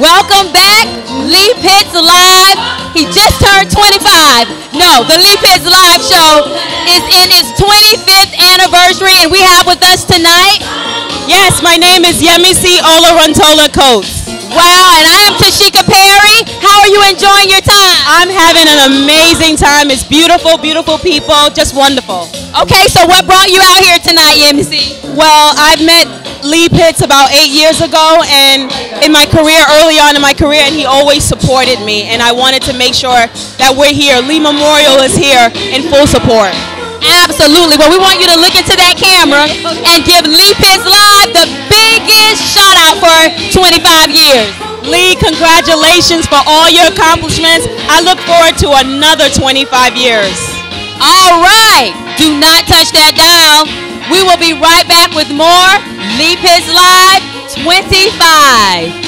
Welcome back, Lee Pitts Live. He just turned 25. No, the Lee Pitts Live show is in its 25th anniversary, and we have with us tonight. Yes, my name is Yemisi Olarantola Coates. Wow, and I am TaSheekia Perry. How are you enjoying your time? I'm having an amazing time. It's beautiful, beautiful people, just wonderful. Okay, so what brought you out here tonight, Yemisi? Well, I've met Lee Pitts about eight years ago, and in my career, early on in my career, and he always supported me. And I wanted to make sure that we're here. Lee Memorial is here in full support. Absolutely. Well, we want you to look into that camera and give Lee Pitts Live the biggest shout out for 25 years. Lee, congratulations for all your accomplishments. I look forward to another 25 years. All right. Do not touch that dial. We will be right back with more Lee Pitts Live 25.